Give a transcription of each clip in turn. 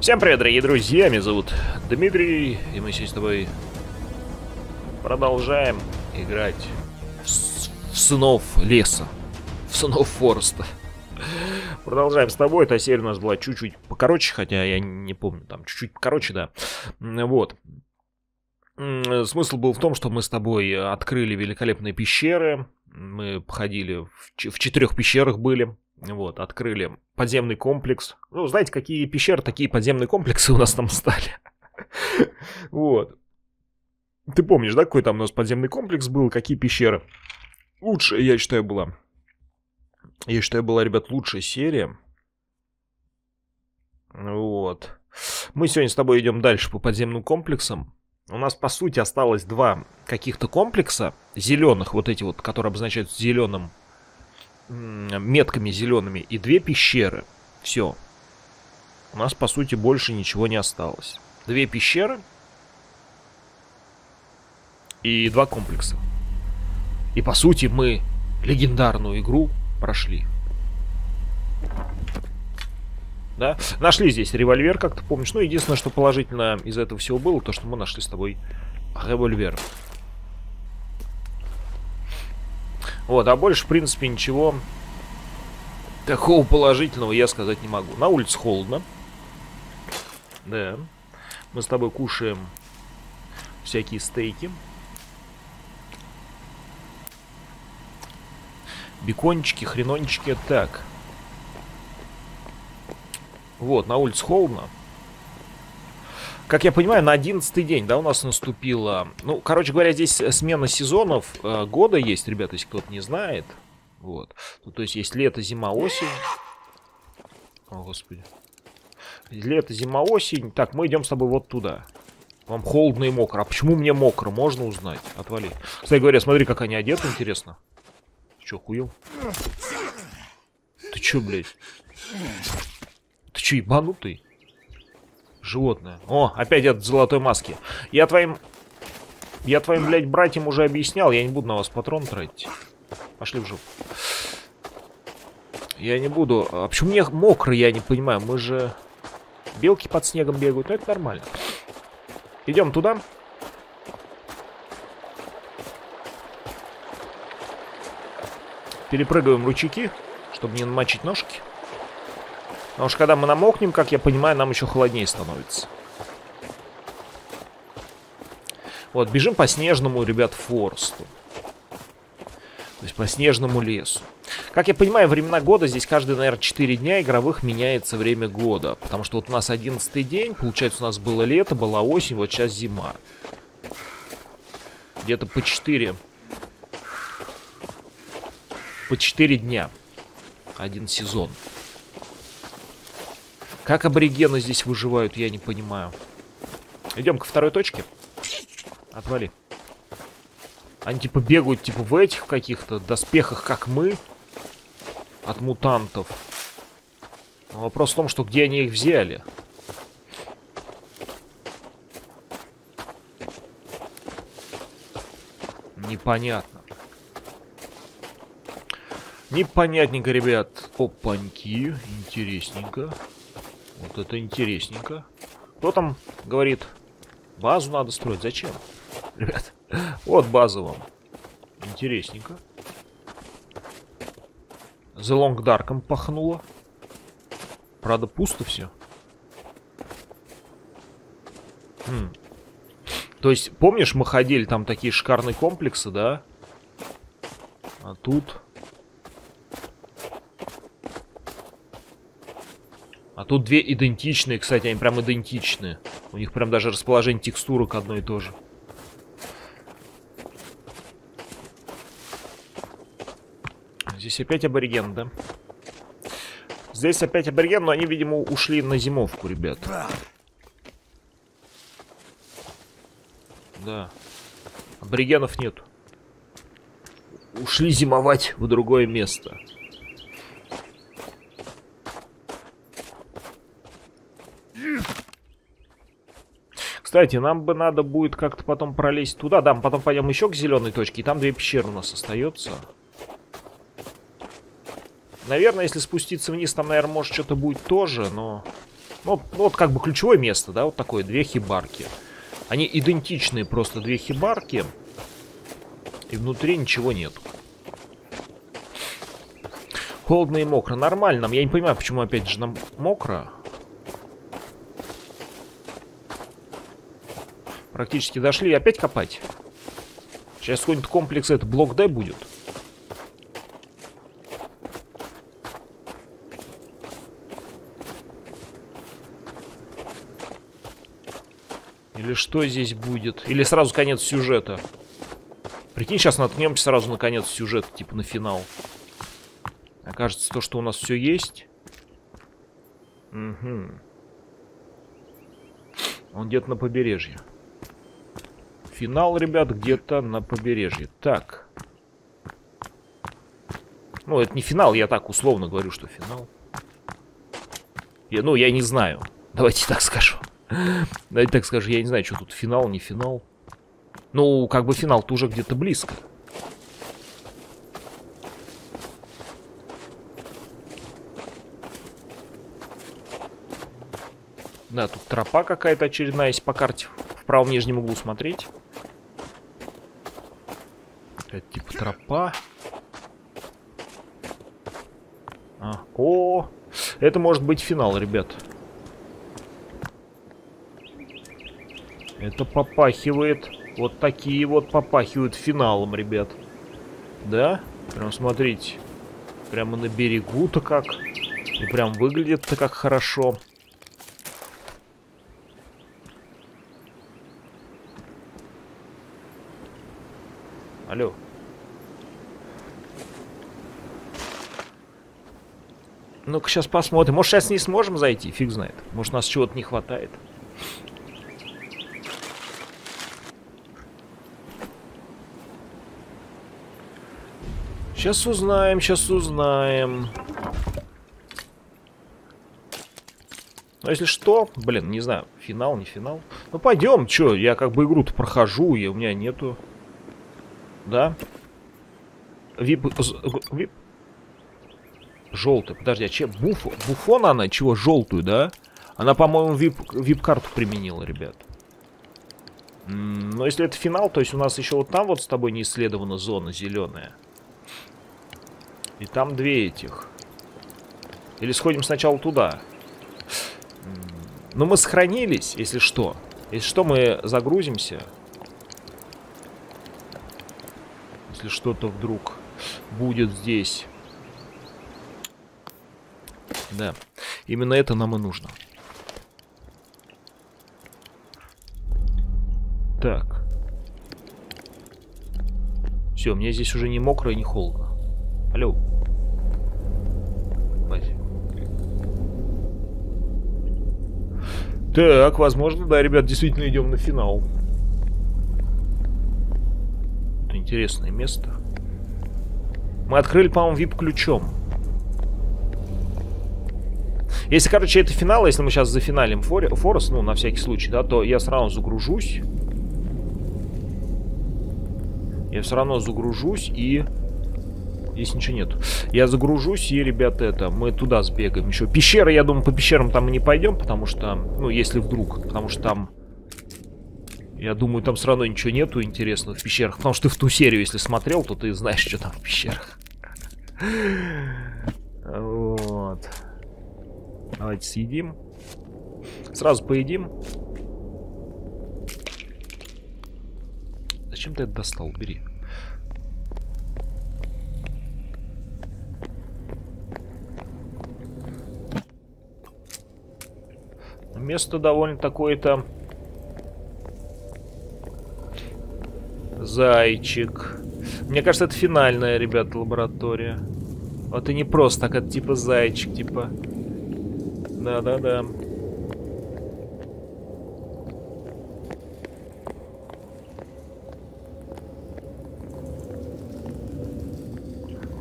Всем привет, дорогие друзья, меня зовут Дмитрий, и мы сейчас с тобой продолжаем играть в, с- в сынов леса, в сынов Фореста. Продолжаем с тобой, эта серия у нас была чуть-чуть покороче, хотя я не помню, там чуть-чуть покороче, да. Вот. Смысл был в том, что мы с тобой открыли великолепные пещеры, мы походили, в, в четырех пещерах были, вот, открыли подземный комплекс. Ну, знаете, какие пещеры, такие подземные комплексы у нас там стали. Вот. Ты помнишь, да, какой там у нас подземный комплекс был, какие пещеры? Лучшая, я считаю, была. Я считаю, была, ребят, лучшая серия. Вот. Мы сегодня с тобой идем дальше по подземным комплексам. У нас, по сути, осталось два каких-то комплекса зеленых, вот эти вот, которые обозначаются зеленым метками зелеными, и две пещеры. Все. У нас, по сути, больше ничего не осталось. Две пещеры и два комплекса. И, по сути, мы легендарную игру прошли. Да? Нашли здесь револьвер, как ты помнишь. Ну, единственное, что положительно из этого всего было, то, что мы нашли с тобой револьвер. Вот, а больше, в принципе, ничего такого положительного я сказать не могу. На улице холодно. Да. Мы с тобой кушаем всякие стейки. Бекончики, хренончики. Так. Вот, на улице холодно. Как я понимаю, на 11 день, да, у нас наступила... Ну, короче говоря, здесь смена сезонов э, года есть, ребята, если кто-то не знает. Вот. Ну, то есть есть лето, зима, осень. О, господи. Лето, зима, осень. Так, мы идем с тобой вот туда. Вам холодно и мокро. А почему мне мокро? Можно узнать. Отвали. Кстати говоря, смотри, как они одеты, интересно. Че, хуел? Ты чё, блядь? Ты чё, ебанутый? Животное. О, опять в золотой маске. Я твоим... Я твоим, блядь, братьям уже объяснял. Я не буду на вас патрон тратить. Пошли в жопу. Я не буду... А почему мне мокро, я не понимаю. Мы же... Белки под снегом бегают. Ну, это нормально. Идем туда. Перепрыгиваем ручейки, чтобы не намочить ножки. Потому что когда мы намокнем, как я понимаю, нам еще холоднее становится. Вот, бежим по снежному, ребят, форсту. То есть по снежному лесу. Как я понимаю, времена года здесь каждые, наверное, 4 дня игровых меняется время года. Потому что вот у нас 11 день, получается, у нас было лето, была осень, вот сейчас зима. Где-то по 4... По 4 дня. Один сезон. Как аборигены здесь выживают, я не понимаю. Идем ко второй точке. Отвали. Они типа бегают типа в этих каких-то доспехах, как мы. От мутантов. Но вопрос в том, что где они их взяли. Непонятно. Непонятненько, ребят. Опаньки. Интересненько. Вот это интересненько. Кто там говорит, базу надо строить? Зачем? Ребят, вот база вам. Интересненько. The Long Dark'ом пахнуло. Правда, пусто все. Хм. То есть, помнишь, мы ходили, там такие шикарные комплексы, да? А тут... А тут две идентичные, кстати, они прям идентичные. У них прям даже расположение текстурок одно и то же. Здесь опять абориген, да? Здесь опять абориген, но они, видимо, ушли на зимовку, ребят. Да. Аборигенов нет. Ушли зимовать в другое место. Кстати, нам бы надо будет как-то потом пролезть туда. Да, мы потом пойдем еще к зеленой точке. И там две пещеры у нас остается. Наверное, если спуститься вниз, там, наверное, может что-то будет тоже, но... Ну, ну, вот как бы ключевое место, да, вот такое, две хибарки. Они идентичные, просто две хибарки. И внутри ничего нет. Холодно и мокро. Нормально. Я не понимаю, почему опять же нам мокро. Практически дошли. Опять копать. Сейчас какой-нибудь комплекс, это блок Д будет. Или что здесь будет? Или сразу конец сюжета? Прикинь, сейчас наткнемся сразу на конец сюжета, типа на финал. Окажется то, что у нас все есть. Угу. Он где-то на побережье. Финал, ребят, где-то на побережье. Так. Ну, это не финал, я так условно говорю, что финал. Я, ну, я не знаю. Давайте так скажу. Давайте так скажу, я не знаю, что тут финал, не финал. Ну, как бы финал-то уже где-то близко. Да, тут тропа какая-то очередная есть по карте. В правом нижнем углу смотреть. Это типа тропа. А, о, это может быть финал, ребят. Это попахивает. Вот такие вот попахивают финалом, ребят. Да? Прям смотрите. Прямо на берегу-то как. И прям выглядит-то как хорошо. Алло. Ну-ка, сейчас посмотрим. Может, сейчас не сможем зайти? Фиг знает. Может, нас чего-то не хватает. Сейчас узнаем, сейчас узнаем. Но если что, блин, не знаю, финал, не финал. Ну пойдем, чё, я как бы игру-то прохожу, и у меня нету. Да? Вип... Вип... Желтый, подожди, а че? Буф... Буфон она, чего, желтую, да? Она, по-моему, вип... вип-карту применила, ребят. Но если это финал, то есть у нас еще вот там вот с тобой не исследована зона зеленая. И там две этих. Или сходим сначала туда. Но ну, мы сохранились, если что. Если что, мы загрузимся. Если что-то вдруг будет здесь. Да. Именно это нам и нужно. Так. Все, мне здесь уже не мокро и не холодно. Алло. Так, возможно, да, ребят, действительно идем на финал. Это интересное место. Мы открыли, по-моему, VIP-ключом. Если, короче, это финал, если мы сейчас зафиналим Фор Форест, ну, на всякий случай, да, то я сразу загружусь. Я все равно загружусь и Здесь ничего нет. Я загружусь, и, ребята, это, мы туда сбегаем еще. Пещеры, я думаю, по пещерам там мы не пойдем, потому что, ну, если вдруг, потому что там, я думаю, там все равно ничего нету интересного в пещерах. Потому что ты в ту серию, если смотрел, то ты знаешь, что там в пещерах. Вот. Давайте съедим. Сразу поедим. Зачем ты это достал? Бери. Место довольно такое-то... Зайчик. Мне кажется, это финальная, ребята, лаборатория. Вот и не просто так, это типа зайчик, типа... Да-да-да.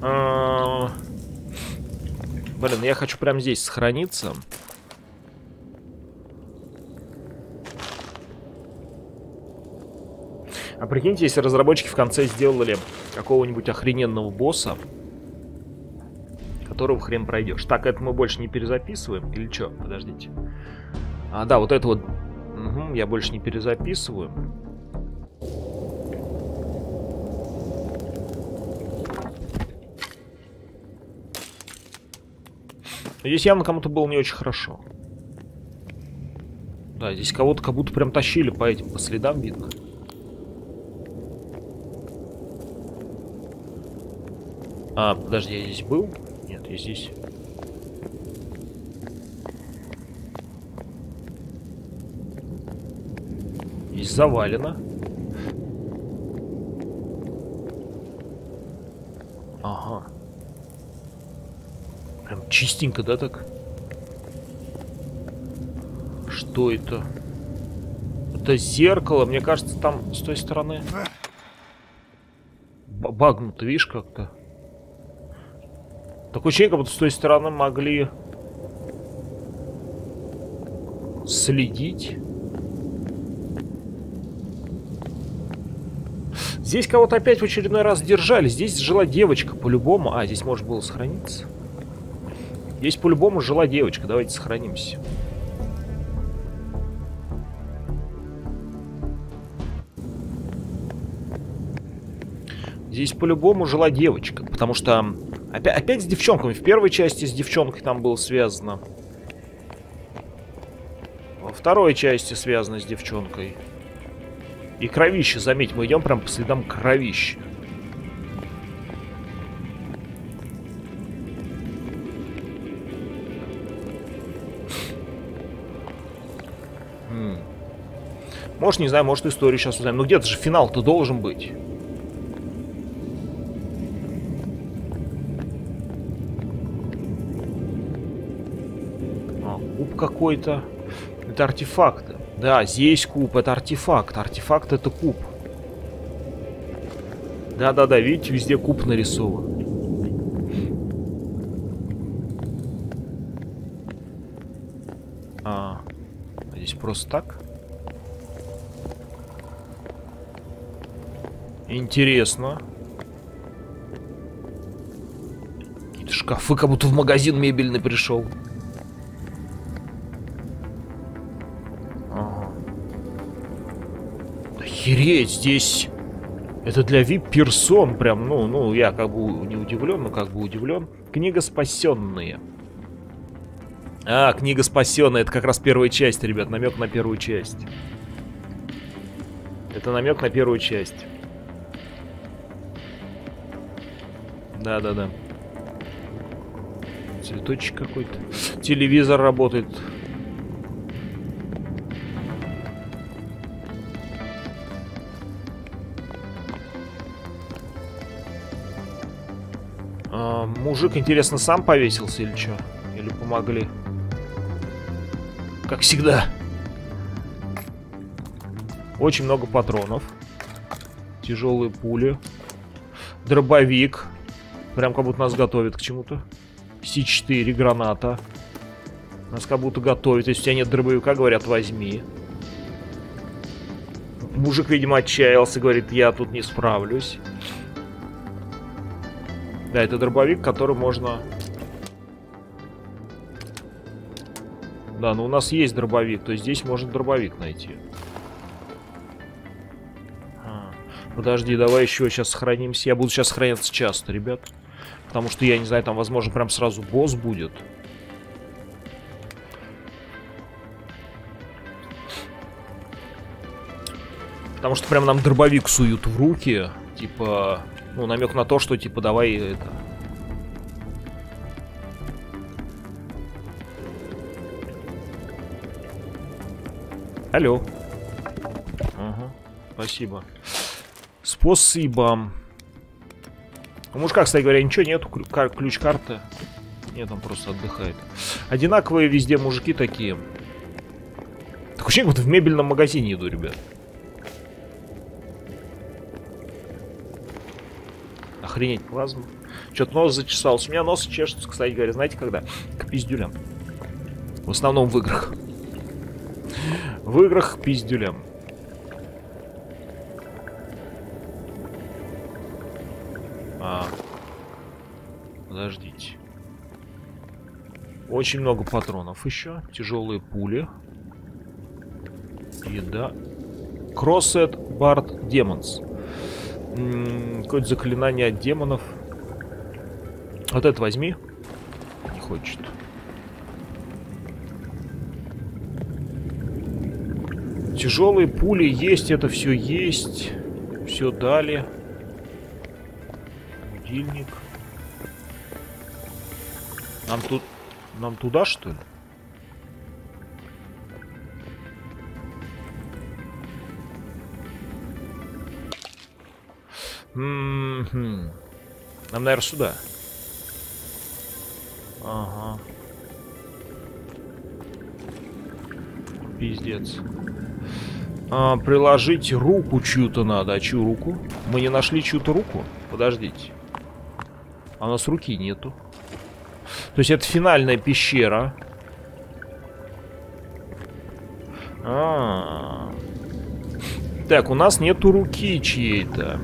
А... Блин, я хочу прямо здесь сохраниться. А прикиньте, если разработчики в конце сделали какого-нибудь охрененного босса, которого хрен пройдешь. Так, это мы больше не перезаписываем? Или что? Подождите. А, да, вот это вот... Угу, я больше не перезаписываю. Здесь явно кому-то было не очень хорошо. Да, здесь кого-то как будто прям тащили по этим, по следам видно. А, подожди, я здесь был? Нет, я здесь... Здесь завалено. Ага. Прям чистенько, да, так? Что это? Это зеркало, мне кажется, там с той стороны... Багнуто, видишь, как-то? Такое ощущение, как будто с той стороны могли следить. Здесь кого-то опять в очередной раз держали. Здесь жила девочка по-любому. А, здесь может было сохраниться. Здесь по-любому жила девочка. Давайте сохранимся. Здесь по-любому жила девочка. Потому что Опять, опять с девчонками. В первой части с девчонкой там было связано. Во второй части связано с девчонкой. И кровище, заметь, мы идем прям по следам кровища. Хм. Может, не знаю, может историю сейчас узнаем. Но где-то же финал-то должен быть. Какой-то. Это артефакты. Да, здесь куб, это артефакт. Артефакт это куб. Да-да-да, видите, везде куб нарисован. А, здесь просто так? Интересно. Какие-то шкафы, как будто в магазин мебельный пришел. Охереть, здесь... Это для вип-персон прям, ну, ну, я как бы не удивлен, но как бы удивлен. Книга спасенные. А, книга спасенная, это как раз первая часть, ребят, намек на первую часть. Это намек на первую часть. Да-да-да. Цветочек какой-то. Телевизор работает. Мужик, интересно, сам повесился или что? Или помогли? Как всегда. Очень много патронов. Тяжелые пули. Дробовик. Прям как будто нас готовят к чему-то. С4, граната. Нас как будто готовят. Если у тебя нет дробовика, говорят, возьми. Мужик, видимо, отчаялся, говорит, я тут не справлюсь. Да, это дробовик, который можно... Да, но у нас есть дробовик, то есть здесь можно дробовик найти. А, подожди, давай еще сейчас сохранимся. Я буду сейчас сохраняться часто, ребят. Потому что, я не знаю, там, возможно, прям сразу босс будет. Потому что прям нам дробовик суют в руки. Типа, ну, намек на то, что, типа, давай это... Алло. Ага, спасибо. Спасибо. У мужика, кстати говоря, ничего нету, ключ-карты. Нет, он просто отдыхает. Одинаковые везде мужики такие. Так ощущение, вот в мебельном магазине иду, ребят. Охренеть, плазма. Что-то нос зачесался. У меня нос чешется, кстати говоря, знаете когда? К пиздюлям. В основном в играх. В играх пиздюлям. А. Подождите. Очень много патронов еще. Тяжелые пули. Еда. Кроссет Бард Демонс. Какое-то заклинание от демонов. Вот это возьми. Не хочет. Тяжелые пули есть, это все есть. Все дали. Будильник. Нам тут... Нам туда, что ли? М -м Нам, наверное, сюда. Ага. Пиздец. А, приложить руку чью-то надо. А чью руку? Мы не нашли чью-то руку? Подождите. А у нас руки нету. То есть это финальная пещера. А, -а, а Так, у нас нету руки чьей-то.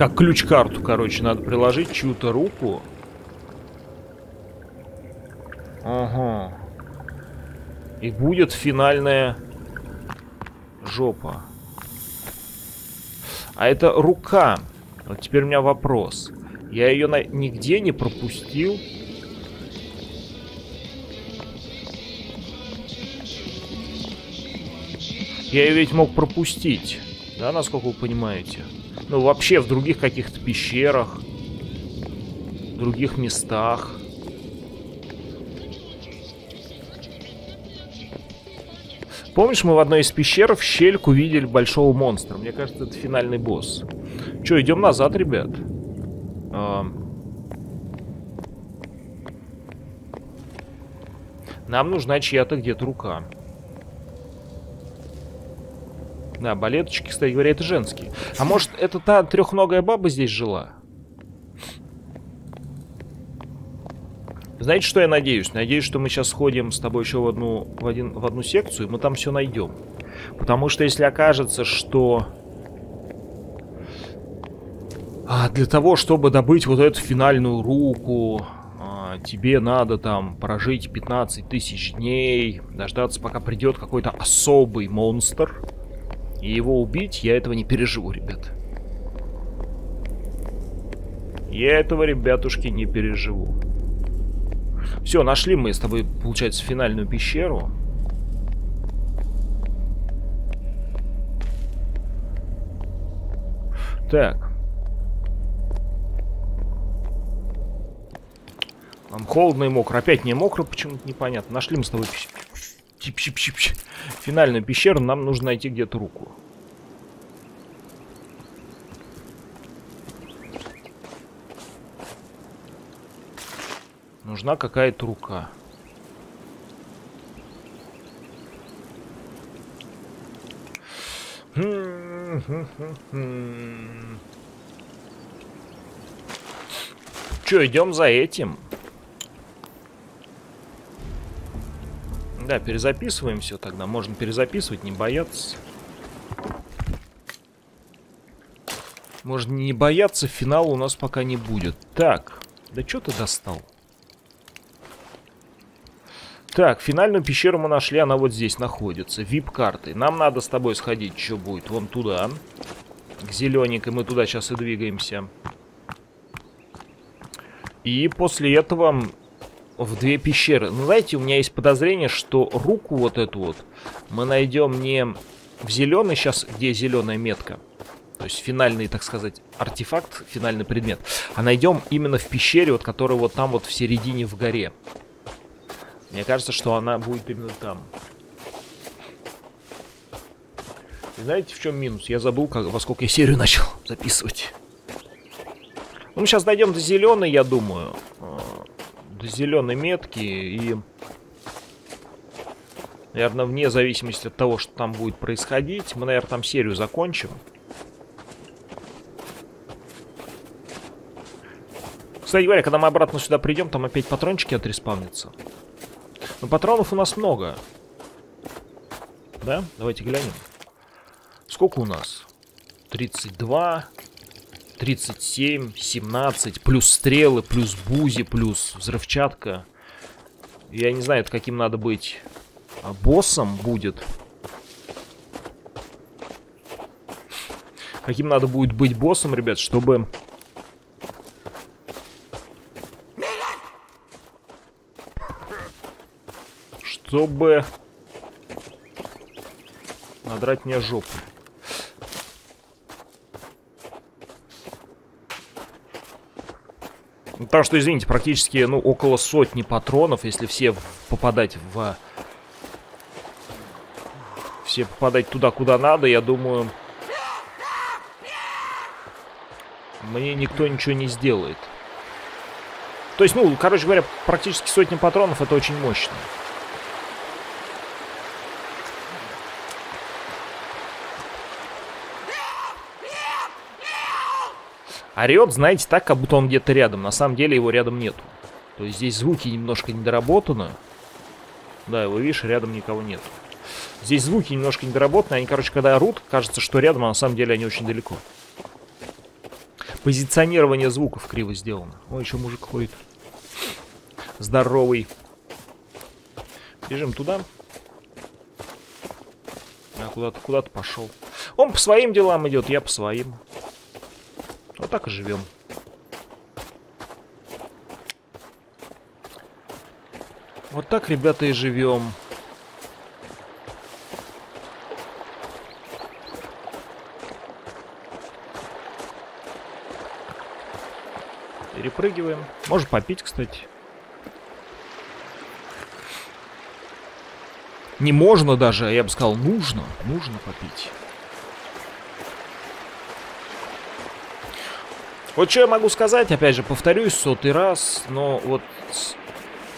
Как ключ-карту, короче, надо приложить чью-то руку. Ага. И будет финальная жопа. А это рука. Вот теперь у меня вопрос. Я ее на... нигде не пропустил. Я ее ведь мог пропустить. Да, насколько вы понимаете? Ну, вообще в других каких-то пещерах. В других местах. Помнишь, мы в одной из пещер в щельку видели большого монстра? Мне кажется, это финальный босс. Че, идем назад, ребят? А... Нам нужна чья-то где-то рука. Да, балеточки, кстати говоря, это женские. А может, это та трехногая баба здесь жила? Знаете, что я надеюсь? Надеюсь, что мы сейчас сходим с тобой еще в одну, в один, в одну секцию, и мы там все найдем. Потому что если окажется, что... А, для того, чтобы добыть вот эту финальную руку, а, тебе надо там прожить 15 тысяч дней, дождаться, пока придет какой-то особый монстр, и его убить, я этого не переживу, ребят. Я этого, ребятушки, не переживу. Все, нашли мы с тобой, получается, финальную пещеру. Так. Нам холодно и мокро. Опять не мокро, почему-то непонятно. Нашли мы с тобой финальную пещеру. Нам нужно найти где-то руку. Нужна какая-то рука. Че, идем за этим? Да, перезаписываем все тогда. Можно перезаписывать, не бояться. Можно не бояться, финала у нас пока не будет. Так, да что ты достал? Так, финальную пещеру мы нашли, она вот здесь находится. Вип-карты. Нам надо с тобой сходить, что будет, вон туда. К зелененькой мы туда сейчас и двигаемся. И после этого в две пещеры. Ну, знаете, у меня есть подозрение, что руку вот эту вот мы найдем не в зеленый, сейчас где зеленая метка. То есть финальный, так сказать, артефакт, финальный предмет. А найдем именно в пещере, вот которая вот там вот в середине в горе. Мне кажется, что она будет именно там. И знаете, в чем минус? Я забыл, как, во сколько я серию начал записывать. Ну, мы сейчас дойдем до зеленой, я думаю. До зеленой метки и... Наверное, вне зависимости от того, что там будет происходить, мы, наверное, там серию закончим. Кстати говоря, когда мы обратно сюда придем, там опять патрончики отреспавнятся. Но патронов у нас много. Да? Давайте глянем. Сколько у нас? 32. 37, 17, плюс стрелы, плюс бузи, плюс взрывчатка. Я не знаю, каким надо быть а, боссом будет. Каким надо будет быть боссом, ребят, чтобы... Чтобы... Надрать мне жопу. Потому что, извините, практически, ну, около сотни патронов, если все попадать в... Все попадать туда, куда надо, я думаю... Мне никто ничего не сделает. То есть, ну, короче говоря, практически сотни патронов, это очень мощно. Орет, знаете, так, как будто он где-то рядом. На самом деле его рядом нету. То есть здесь звуки немножко недоработаны. Да, его видишь, рядом никого нет. Здесь звуки немножко недоработаны. Они, короче, когда орут, кажется, что рядом, а на самом деле они очень далеко. Позиционирование звуков криво сделано. Ой, еще мужик ходит. Здоровый. Бежим туда. А куда-то куда-то пошел. Он по своим делам идет, я по своим. Вот так и живем. Вот так, ребята, и живем. Перепрыгиваем. Можно попить, кстати. Не можно даже, а я бы сказал, нужно. Нужно попить. Вот что я могу сказать, опять же, повторюсь сотый раз, но вот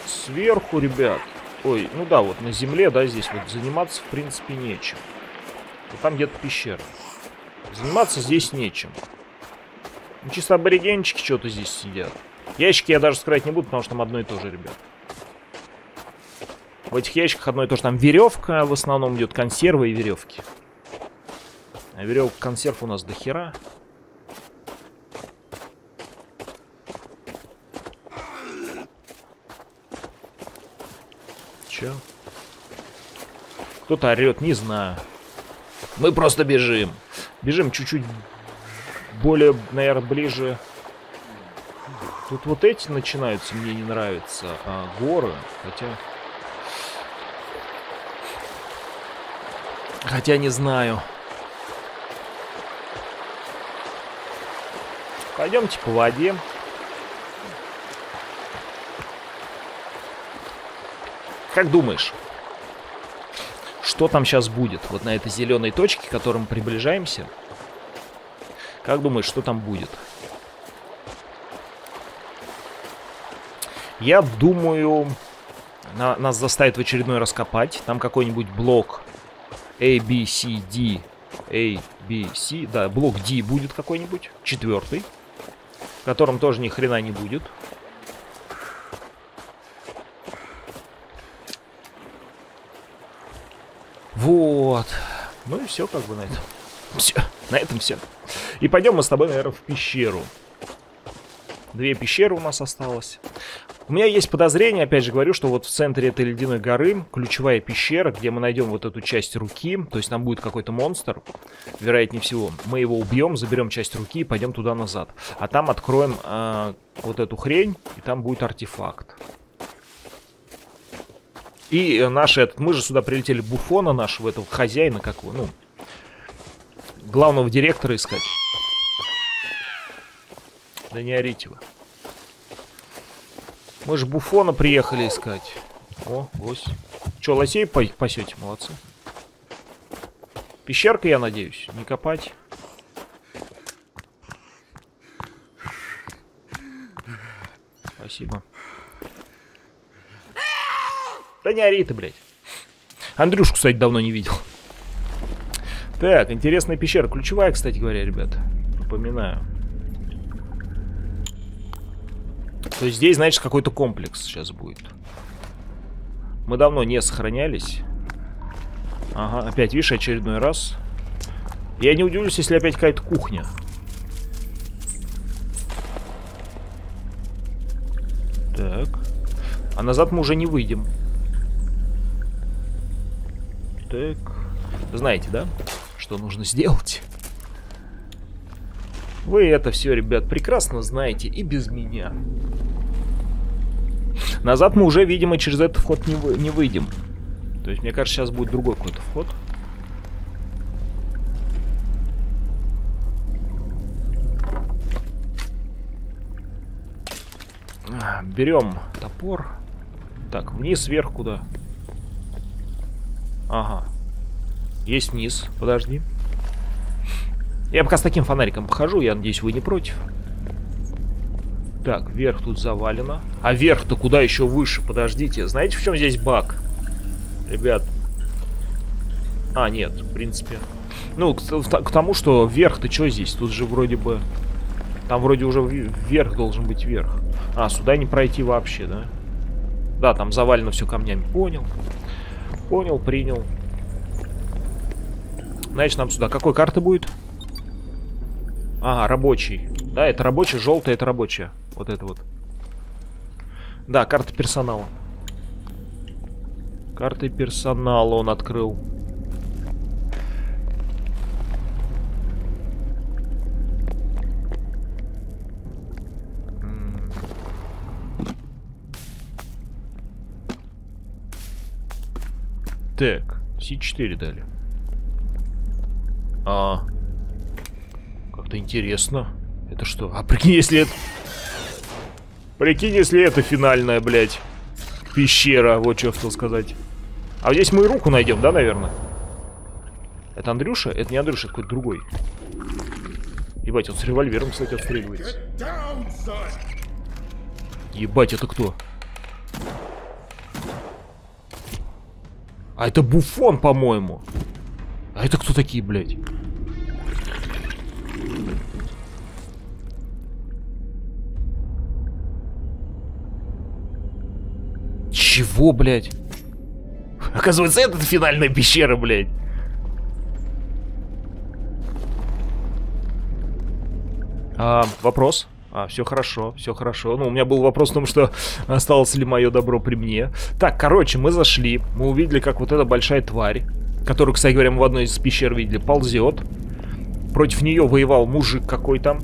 сверху, ребят, ой, ну да, вот на земле, да, здесь вот заниматься, в принципе, нечем. Вот там где-то пещера. Заниматься здесь нечем. Ну, чисто аборигенчики что-то здесь сидят. Ящики я даже скрывать не буду, потому что там одно и то же, ребят. В этих ящиках одно и то же. Там веревка в основном идет, консервы и веревки. А веревок консерв у нас до хера. Че? Кто-то орет, не знаю. Мы просто бежим. Бежим чуть-чуть более, наверное, ближе. Тут вот эти начинаются, мне не нравятся, а горы, хотя... Хотя не знаю. Пойдемте по воде. Как думаешь, что там сейчас будет? Вот на этой зеленой точке, к которой мы приближаемся. Как думаешь, что там будет? Я думаю, на, нас заставит в очередной раз копать. Там какой-нибудь блок A, B, C, D. A, B, C. Да, блок D будет какой-нибудь. Четвертый. В котором тоже ни хрена не будет. Вот. Ну и все как бы на этом. Все. На этом все. И пойдем мы с тобой, наверное, в пещеру. Две пещеры у нас осталось. У меня есть подозрение, опять же говорю, что вот в центре этой ледяной горы ключевая пещера, где мы найдем вот эту часть руки, то есть там будет какой-то монстр, вероятнее всего. Мы его убьем, заберем часть руки и пойдем туда назад. А там откроем э, вот эту хрень, и там будет артефакт. И наши, этот, мы же сюда прилетели буфона нашего, этого хозяина, какого, ну, главного директора искать. Да не орите вы. Мы же буфона приехали искать. О, лось. Че, лосей пасете? Молодцы. Пещерка, я надеюсь, не копать. Спасибо. Да не ори ты, блядь. Андрюшку, кстати, давно не видел. Так, интересная пещера. Ключевая, кстати говоря, ребят. Напоминаю. То есть здесь, значит, какой-то комплекс сейчас будет. Мы давно не сохранялись. Ага, опять, видишь, очередной раз. Я не удивлюсь, если опять какая-то кухня. Так. А назад мы уже не выйдем. Так. Знаете, да? Что нужно сделать? Вы это все, ребят, прекрасно знаете и без меня. Назад мы уже, видимо, через этот вход не, вы, не выйдем. То есть, мне кажется, сейчас будет другой какой-то вход. Берем топор. Так, вниз, вверх куда? Ага. Есть вниз, подожди. Я пока с таким фонариком похожу, я надеюсь, вы не против. Так, вверх тут завалено. А вверх-то куда еще выше? Подождите, знаете, в чем здесь баг? Ребят. А, нет, в принципе. Ну, к, к тому, что вверх-то что здесь? Тут же вроде бы... Там вроде уже вверх должен быть вверх. А, сюда не пройти вообще, да? Да, там завалено все камнями. Понял. Понял, принял. Значит, нам сюда. Какой карты будет? Ага, рабочий. Да, это рабочий, желтый это рабочая. Вот это вот. Да, карта персонала. Карты персонала он открыл. Так, С4 дали. А, как-то интересно. Это что? А прикинь, если это... Прикинь, если это финальная, блядь, пещера. Вот что я хотел сказать. А здесь мы руку найдем, да, наверное? Это Андрюша? Это не Андрюша, это какой-то другой. Ебать, он с револьвером, кстати, отстреливается. Ебать, это кто? А это Буфон, по-моему. А это кто такие, блядь? Чего, блядь? Оказывается, это финальная пещера, блядь. А, вопрос? А, все хорошо, все хорошо. Ну, у меня был вопрос в том, что осталось ли мое добро при мне. Так, короче, мы зашли. Мы увидели, как вот эта большая тварь, которую, кстати говоря, мы в одной из пещер видели, ползет. Против нее воевал мужик какой-то.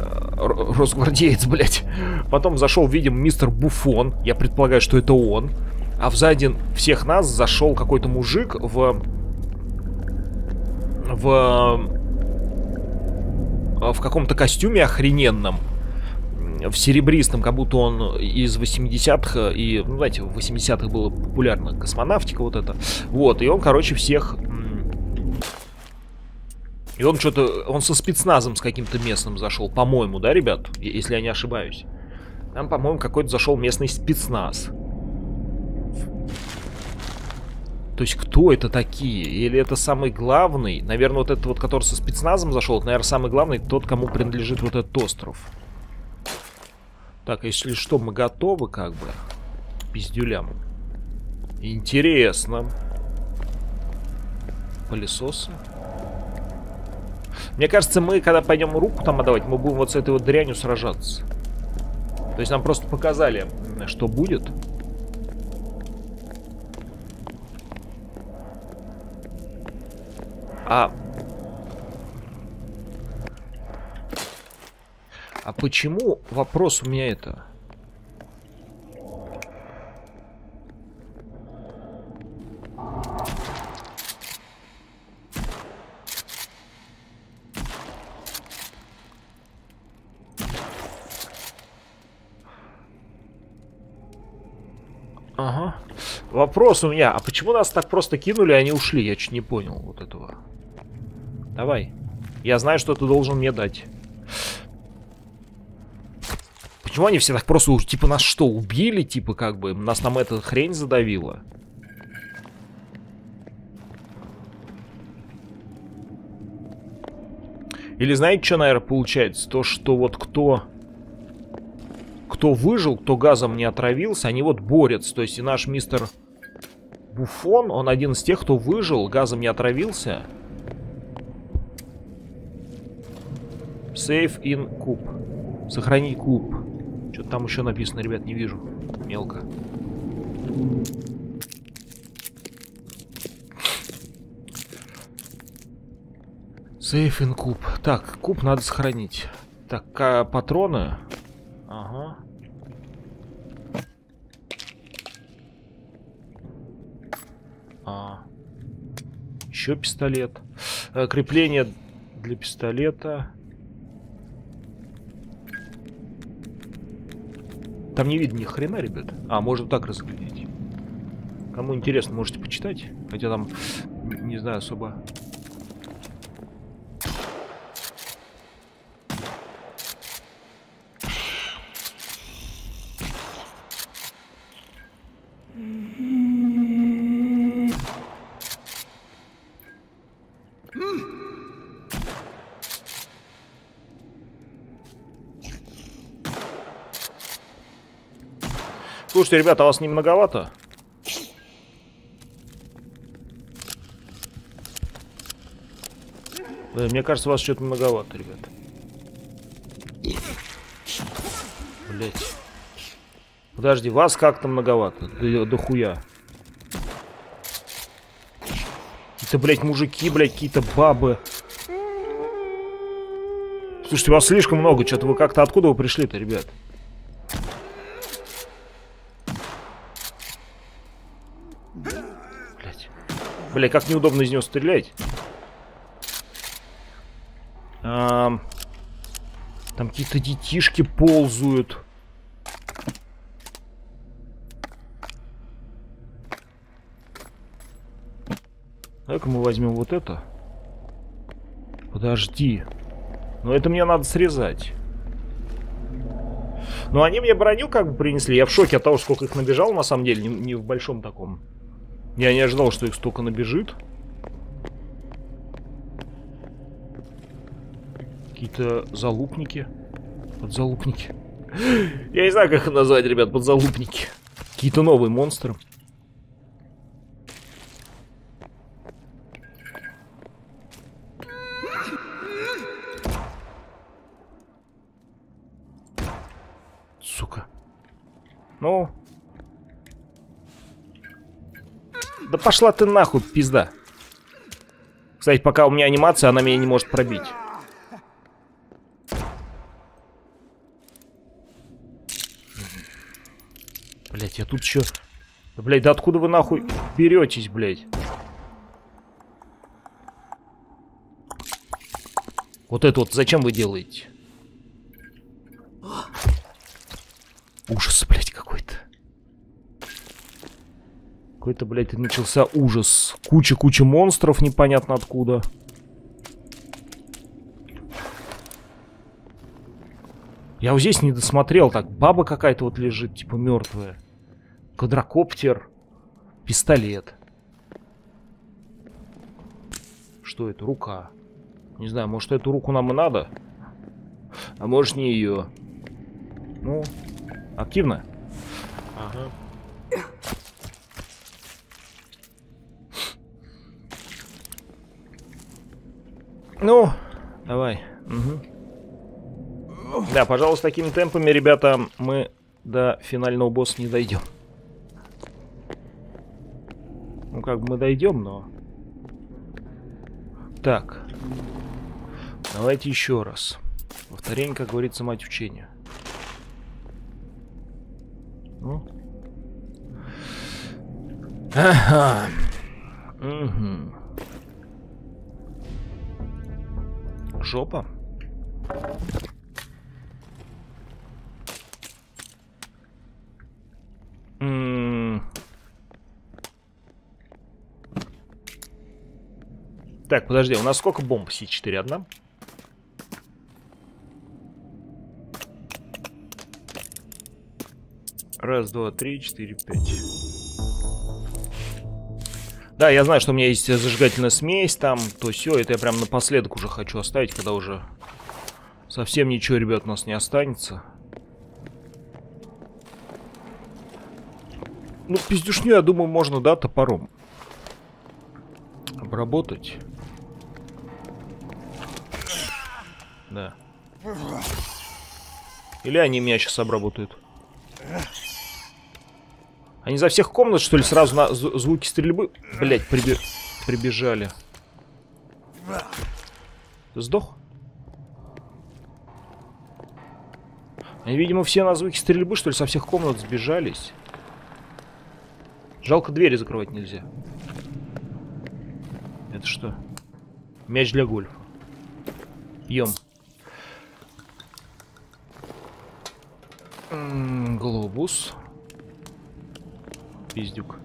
Э, росгвардеец, блядь. Потом зашел, видим, мистер Буфон. Я предполагаю, что это он. А сзади всех нас зашел какой-то мужик в... В... В каком-то костюме охрененном. В серебристом, как будто он из 80-х. И, ну, знаете, в 80-х было популярно космонавтика вот это. Вот, и он, короче, всех и он что-то, он со спецназом с каким-то местным зашел, по-моему, да, ребят? Если я не ошибаюсь. Там, по-моему, какой-то зашел местный спецназ. То есть кто это такие? Или это самый главный? Наверное, вот этот вот, который со спецназом зашел, это, наверное, самый главный, тот, кому принадлежит вот этот остров. Так, если что, мы готовы, как бы. Пиздюлям. Интересно. Пылесосы. Мне кажется, мы, когда пойдем руку там отдавать, мы будем вот с этой вот дрянью сражаться. То есть нам просто показали, что будет. А... А почему вопрос у меня это? Ага. Вопрос у меня. А почему нас так просто кинули, а они ушли? Я чуть не понял вот этого. Давай. Я знаю, что ты должен мне дать. Почему они все так просто, типа, нас что, убили? Типа, как бы, нас там эта хрень задавила? Или знаете, что, наверное, получается? То, что вот кто кто выжил, кто газом не отравился, они вот борются. То есть и наш мистер Буфон, он один из тех, кто выжил, газом не отравился. Save in куб. Сохранить куб. Там еще написано, ребят, не вижу. Мелко. Сейф ин куб. Так, куб надо сохранить. Так, а, патроны. Ага. А. Еще пистолет. А, крепление для пистолета. Там не видно ни хрена, ребят. А, можно так разглядеть. Кому интересно, можете почитать. Хотя там, не знаю, особо Слушайте, ребята, а вас не многовато? Да, мне кажется, вас что-то многовато, ребят. Блять. Подожди, вас как-то многовато. До, до хуя. Это, блядь, мужики, блядь, какие-то бабы. Слушайте, вас слишком много. Что-то вы как-то откуда вы пришли-то, ребят? Бля, как неудобно из него стрелять. А, там какие-то детишки ползают. Давай-ка мы возьмем вот это. Подожди. Но это мне надо срезать. Ну, они мне броню как бы принесли. Я в шоке от того, сколько их набежал, на самом деле. Не, не в большом таком я не ожидал, что их столько набежит. Какие-то залупники. Подзалупники. Я не знаю, как их назвать, ребят, подзалупники. Какие-то новые монстры. Сука. Ну, Да пошла ты нахуй, пизда. Кстати, пока у меня анимация, она меня не может пробить. Блять, я тут еще... Да, блять, да откуда вы нахуй беретесь, блять? Вот это вот зачем вы делаете? Ужас, блять, какой-то. Какой-то, блядь, начался ужас. Куча-куча монстров непонятно откуда. Я вот здесь не досмотрел. Так, баба какая-то вот лежит, типа мертвая. Квадрокоптер. Пистолет. Что это? Рука. Не знаю, может эту руку нам и надо? А может не ее. Ну, активно? Ага. Ну, давай. Угу. Да, пожалуй, с такими темпами, ребята, мы до финального босса не дойдем. Ну, как бы мы дойдем, но... Так. Давайте еще раз. Повторение, как говорится, мать учения. Ну. Ага. Угу. Жопа. Так, подожди, у нас сколько бомб? С4 одна? Раз, два, три, четыре, пять. Да, я знаю, что у меня есть зажигательная смесь там, то все. Это я прям напоследок уже хочу оставить, когда уже совсем ничего, ребят, у нас не останется. Ну, пиздюшню, я думаю, можно, да, топором обработать. Да. Или они меня сейчас обработают? Они за всех комнат, что ли, сразу на звуки стрельбы? Блять, приби... прибежали. Сдох? Они, видимо, все на звуки стрельбы, что ли, со всех комнат сбежались. Жалко, двери закрывать нельзя. Это что? Мяч для гольфа. Пьем. Глобус. Пиздюк.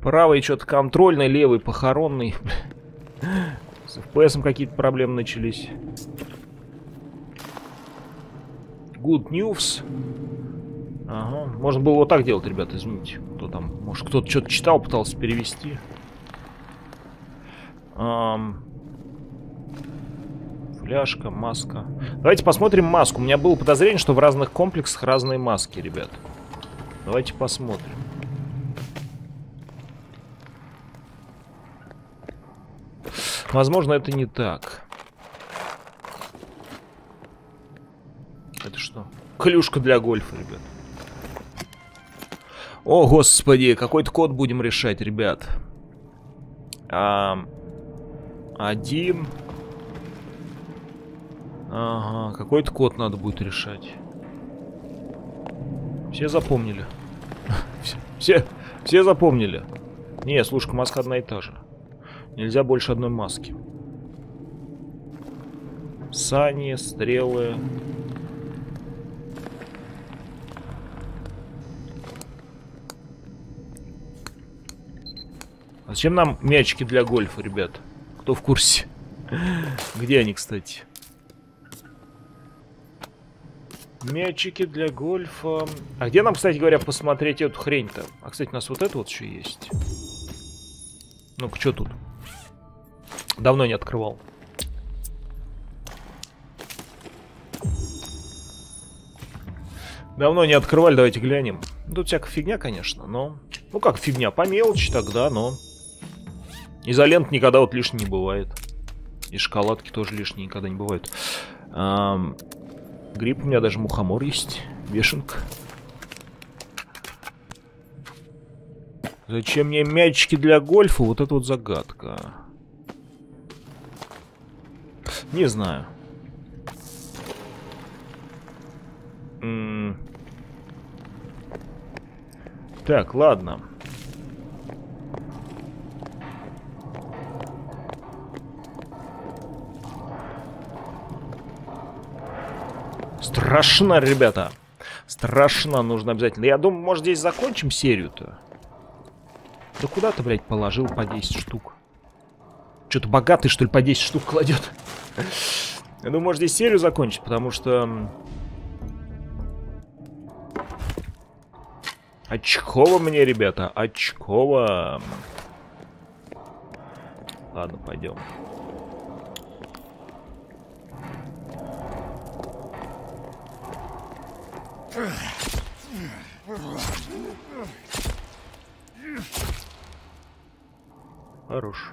Правый что-то контрольный, левый похоронный. С FPS какие-то проблемы начались. Good news. Ага. Можно было вот так делать, ребята, извините. Кто там? Может, кто-то что-то читал, пытался перевести. Ам... Фляжка, маска. Давайте посмотрим маску. У меня было подозрение, что в разных комплексах разные маски, ребят. Давайте посмотрим. Возможно, это не так. Это что? Клюшка для гольфа, ребят. О, господи, какой-то код будем решать, ребят. А, один. Ага, какой-то код надо будет решать. Все запомнили. Все, все, запомнили. Не, слушай, маска одна и та же. Нельзя больше одной маски. Сани, стрелы. А зачем нам мячики для гольфа, ребят? Кто в курсе? Где они, кстати? Мячики для гольфа. А где нам, кстати говоря, посмотреть эту хрень-то? А, кстати, у нас вот это вот еще есть. Ну-ка, что тут? Давно не открывал. Давно не открывали, давайте глянем. Тут всякая фигня, конечно, но... Ну как фигня, по мелочи тогда, но... Изолент никогда вот лишний не бывает. И шоколадки тоже лишние никогда не бывают. Ам... Гриб у меня даже мухомор есть. Вешенка. Зачем мне мячики для гольфа? Вот это вот загадка. Не знаю. М -м так, ладно. Страшно, ребята. Страшно, нужно обязательно. Я думаю, может, здесь закончим серию-то? Да куда ты, блядь, положил по 10 штук? Что-то богатый, что ли, по 10 штук кладет? Я думаю, может здесь серию закончить, потому что... Очково мне, ребята, очково. Ладно, пойдем. Хорош.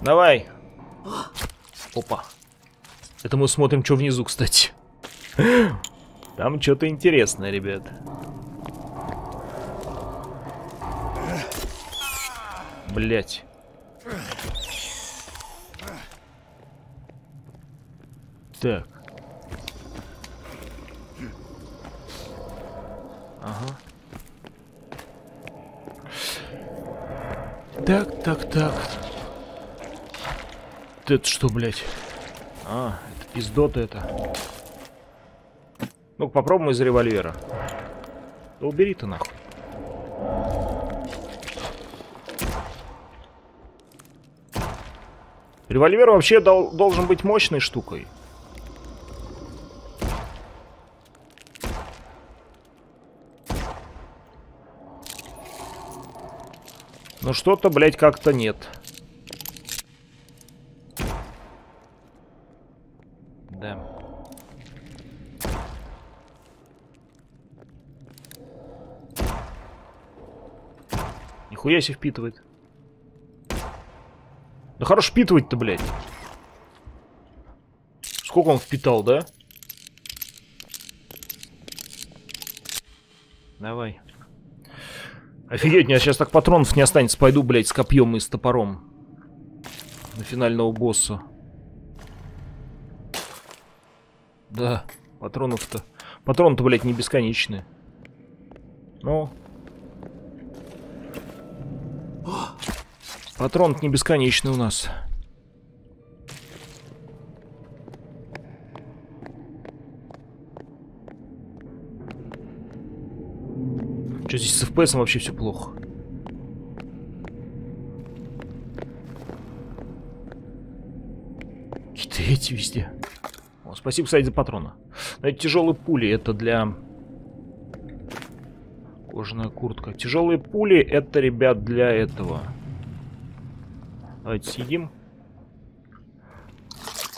Давай. Опа. Это мы смотрим, что внизу, кстати. Там что-то интересное, ребят. Блять. Так. Ага. Так, так, так. Это что, блядь? А, это пиздота это. Ну, попробуем из револьвера. Да убери ты нахуй. Револьвер вообще дол должен быть мощной штукой. Но что-то, блядь, как-то нет. Нихуя себе впитывает. Да хорош впитывать-то, блядь. Сколько он впитал, да? Давай. Офигеть, у меня сейчас так патронов не останется. Пойду, блядь, с копьем и с топором. На финального босса. Да, патронов-то... Патроны-то, блядь, не бесконечные. Ну... Патрон не бесконечный у нас. С FPS вообще все плохо? Какие-то эти везде. О, спасибо, кстати, за патроны. Но эти тяжелые пули это для... Кожаная куртка. Тяжелые пули это, ребят, для этого. Давайте съедим.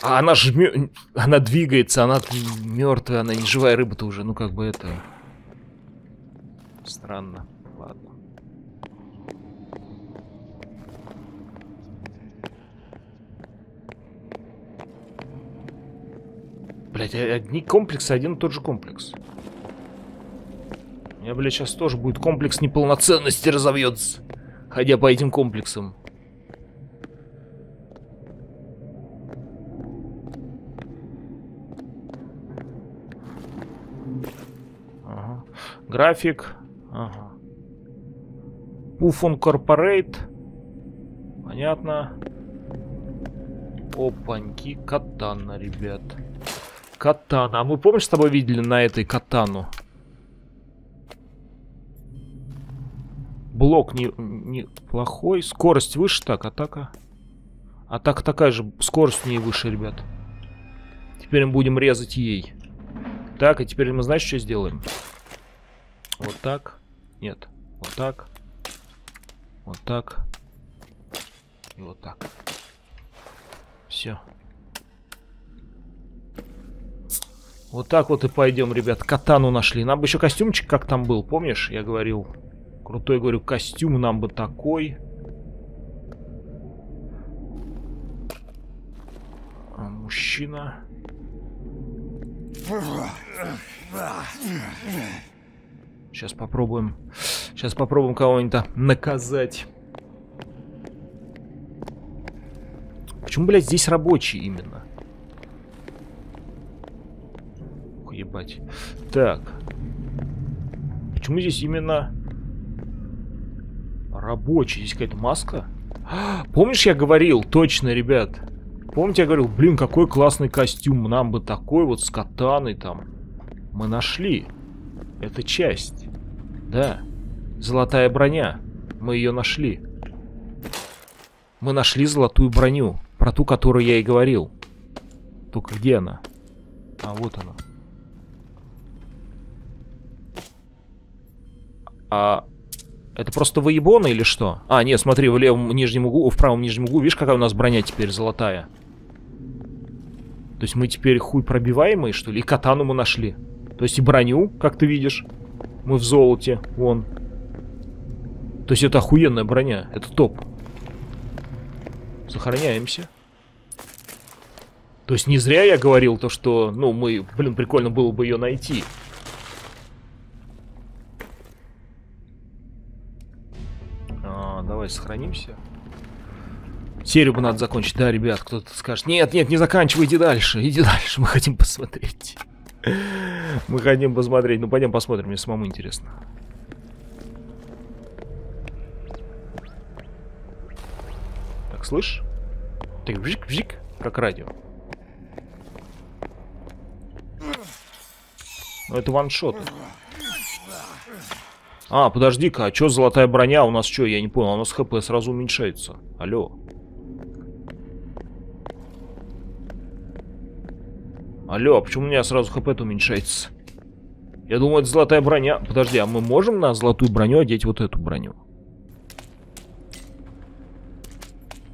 А она жмет... Она двигается, она мертвая, она не живая рыба-то уже. Ну, как бы это... Странно. Ладно. Блять, одни комплексы, один и тот же комплекс. У меня, блядь, сейчас тоже будет комплекс неполноценности разовьется. Ходя по этим комплексам. Ага. График. Puffon Corporate. Понятно. Опаньки, катана, ребят. Катана. А мы, помнишь, с тобой видели на этой катану? Блок не, не плохой. Скорость выше, так, атака. Атака такая же, скорость у нее выше, ребят. Теперь мы будем резать ей. Так, и теперь мы, знаешь, что сделаем? Вот так. Нет. Вот так. Вот так. И вот так. Все. Вот так вот и пойдем, ребят. Катану нашли. Нам бы еще костюмчик, как там был, помнишь? Я говорил. Крутой, говорю, костюм нам бы такой. А, мужчина. Сейчас попробуем. Сейчас попробуем кого-нибудь наказать. Почему, блядь, здесь рабочий именно? Ух, ебать. Так. Почему здесь именно рабочий? Здесь какая-то маска? Помнишь, я говорил, точно, ребят. Помните, я говорил, блин, какой классный костюм. Нам бы такой вот с катаной там. Мы нашли. Это часть. Да. Золотая броня. Мы ее нашли. Мы нашли золотую броню. Про ту, которую я и говорил. Только где она? А, вот она. А... Это просто выебона или что? А, нет, смотри, в левом нижнем углу, в правом нижнем углу, видишь, какая у нас броня теперь золотая? То есть мы теперь хуй пробиваемые, что ли? И катану мы нашли. То есть и броню, как ты видишь, мы в золоте, вон. То есть это охуенная броня, это топ. Сохраняемся. То есть не зря я говорил то, что, ну, мы, блин, прикольно было бы ее найти. А, давай сохранимся. Серию бы надо закончить. Да, ребят, кто-то скажет, нет, нет, не заканчивай, иди дальше, иди дальше, мы хотим посмотреть. Мы хотим посмотреть. Ну, пойдем посмотрим, мне самому интересно. Слышь? Так, вжик-вжик, как радио. Ну, это ваншот. А, подожди-ка, а что золотая броня? У нас что, я не понял, у нас хп сразу уменьшается. Алло. Алло, а почему у меня сразу хп уменьшается? Я думаю, это золотая броня. Подожди, а мы можем на золотую броню одеть вот эту броню?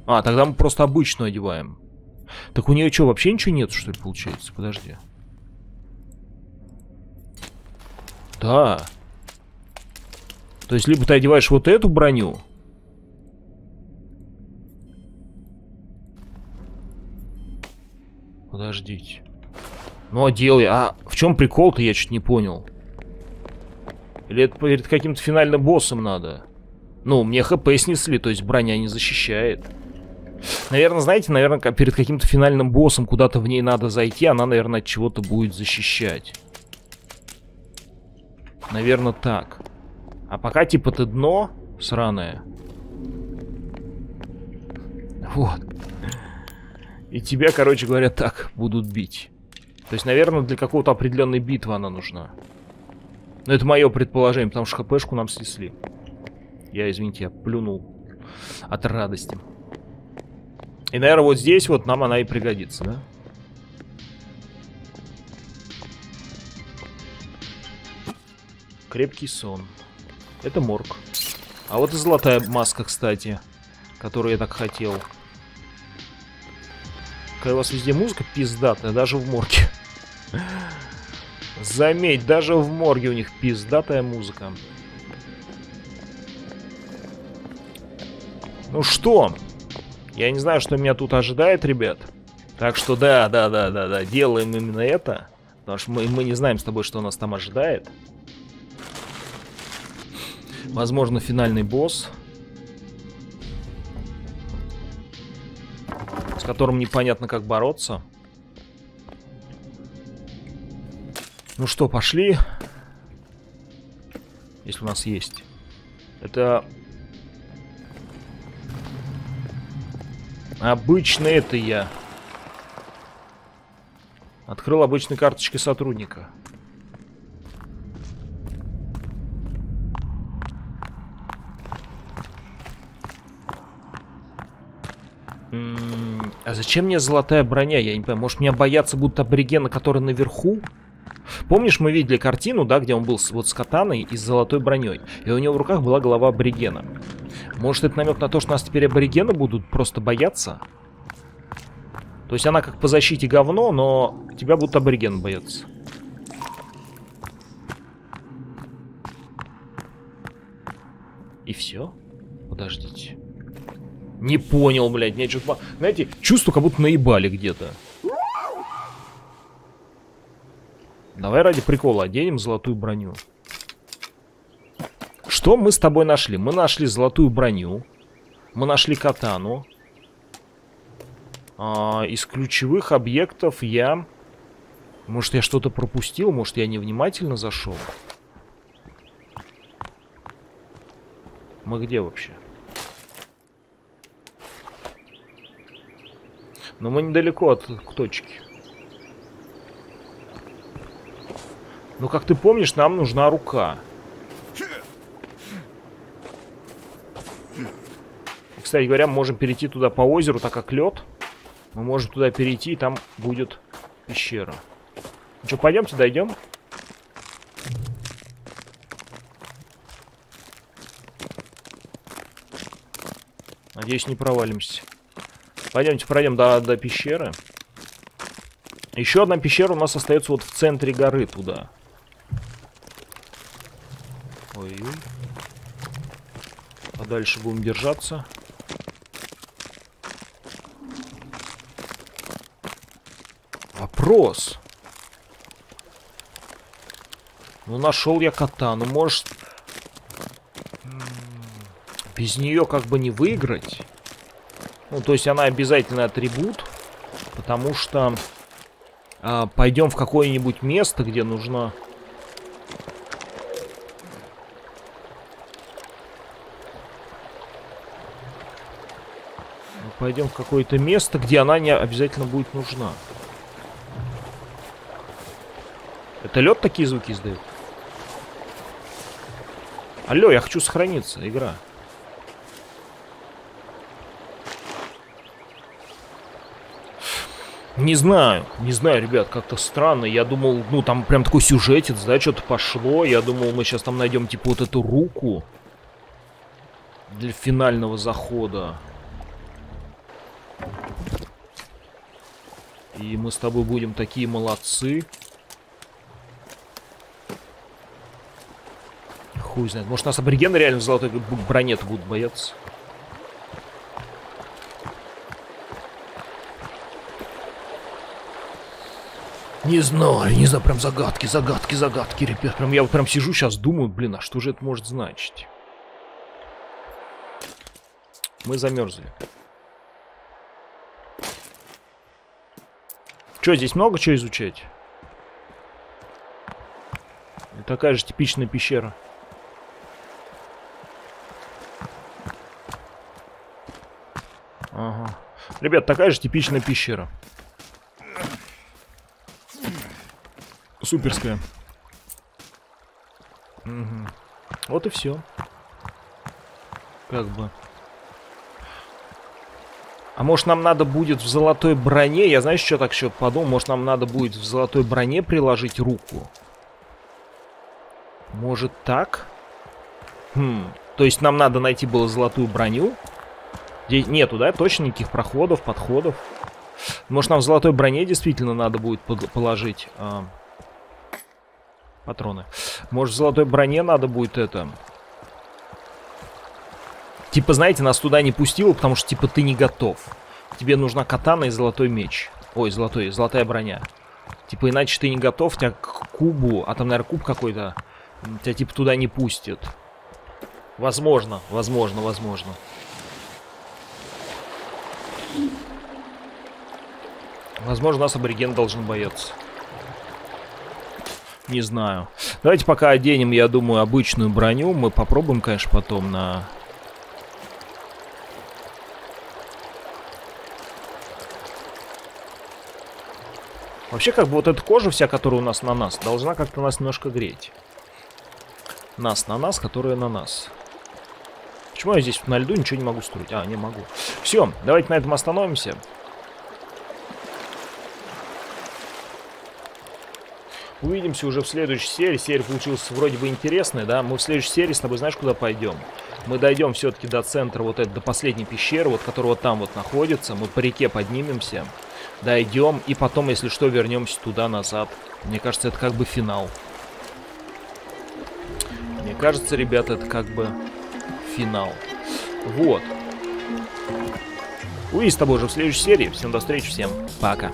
А, тогда мы просто обычную одеваем. Так у нее что, вообще ничего нет, что ли, получается? Подожди. Да. То есть, либо ты одеваешь вот эту броню. Подождите. Ну, а делай. А в чем прикол-то, я чуть не понял. Или это перед каким-то финальным боссом надо? Ну, мне хп снесли, то есть броня не защищает. Наверное, знаете, наверное, перед каким-то финальным боссом куда-то в ней надо зайти, она, наверное, от чего-то будет защищать. Наверное, так. А пока, типа, ты дно сраное. Вот. И тебя, короче говоря, так будут бить. То есть, наверное, для какого-то определенной битвы она нужна. Но это мое предположение, потому что хпшку нам снесли. Я, извините, я плюнул от радости. И, наверное, вот здесь вот нам она и пригодится, да? Крепкий сон. Это морг. А вот и золотая маска, кстати, которую я так хотел. Какая у вас везде музыка пиздатая, даже в морге. Заметь, даже в морге у них пиздатая музыка. Ну что, я не знаю, что меня тут ожидает, ребят. Так что да, да, да, да, да, делаем именно это. Потому что мы, мы не знаем с тобой, что нас там ожидает. Возможно, финальный босс. С которым непонятно, как бороться. Ну что, пошли. Если у нас есть. Это Обычно это я. Открыл обычной карточкой сотрудника. а зачем мне золотая броня? Я не понимаю. Может, меня боятся будут аборигены, которые наверху? Помнишь, мы видели картину, да, где он был с, вот с катаной и с золотой броней. И у него в руках была голова аборигена. Может, это намек на то, что нас теперь аборигены будут просто бояться? То есть она как по защите говно, но тебя будут аборигены бояться. И все? Подождите. Не понял, блядь. Мне что-то... Знаете, чувство, как будто наебали где-то. Давай ради прикола оденем золотую броню. Что мы с тобой нашли? Мы нашли золотую броню. Мы нашли катану. А, из ключевых объектов я... Может, я что-то пропустил? Может, я невнимательно зашел? Мы где вообще? Но мы недалеко от точки. Ну, как ты помнишь, нам нужна рука. Кстати говоря, мы можем перейти туда по озеру, так как лед. Мы можем туда перейти, и там будет пещера. Ну что, пойдемте, дойдем? Надеюсь, не провалимся. Пойдемте пройдем до, до пещеры. Еще одна пещера у нас остается вот в центре горы туда. Ой-ой. А дальше будем держаться. Вопрос. Ну, нашел я кота. Ну, может... Без нее как бы не выиграть. Ну, то есть она обязательно атрибут. Потому что... А, пойдем в какое-нибудь место, где нужно... Пойдем в какое-то место, где она не обязательно будет нужна. Это лед такие звуки издает? Алло, я хочу сохраниться, игра. Не знаю, не знаю, ребят, как-то странно. Я думал, ну, там прям такой сюжетец, да, что-то пошло. Я думал, мы сейчас там найдем, типа, вот эту руку для финального захода. И мы с тобой будем такие молодцы. Хуй знает. Может, нас аборигены реально в золотой броне будут бояться? Не знаю, не знаю, прям загадки, загадки, загадки, ребят. Прям я прям сижу сейчас, думаю, блин, а что же это может значить? Мы замерзли. Что, здесь много чего изучать? Такая же типичная пещера. Ага. Ребят, такая же типичная пещера. Суперская. Угу. Вот и все. Как бы. А может нам надо будет в золотой броне, я знаешь, что так еще подумал, может нам надо будет в золотой броне приложить руку? Может так? Хм, то есть нам надо найти было золотую броню? Здесь нету, да, точно никаких проходов, подходов? Может нам в золотой броне действительно надо будет положить а, патроны? Может в золотой броне надо будет это... Типа, знаете, нас туда не пустило, потому что, типа, ты не готов. Тебе нужна катана и золотой меч. Ой, золотой, золотая броня. Типа, иначе ты не готов, тебя к кубу, а там, наверное, куб какой-то, тебя, типа, туда не пустят. Возможно, возможно, возможно. Возможно, нас абориген должен бояться. Не знаю. Давайте пока оденем, я думаю, обычную броню. Мы попробуем, конечно, потом на Вообще, как бы вот эта кожа вся, которая у нас на нас, должна как-то нас немножко греть. Нас на нас, которая на нас. Почему я здесь на льду ничего не могу строить? А, не могу. Все, давайте на этом остановимся. Увидимся уже в следующей серии. Серия получилась вроде бы интересная, да? Мы в следующей серии с тобой знаешь, куда пойдем? Мы дойдем все-таки до центра, вот это, до последней пещеры, вот, которая вот там вот находится. Мы по реке поднимемся дойдем, и потом, если что, вернемся туда-назад. Мне кажется, это как бы финал. Мне кажется, ребята, это как бы финал. Вот. Увидимся с тобой уже в следующей серии. Всем до встречи, всем пока.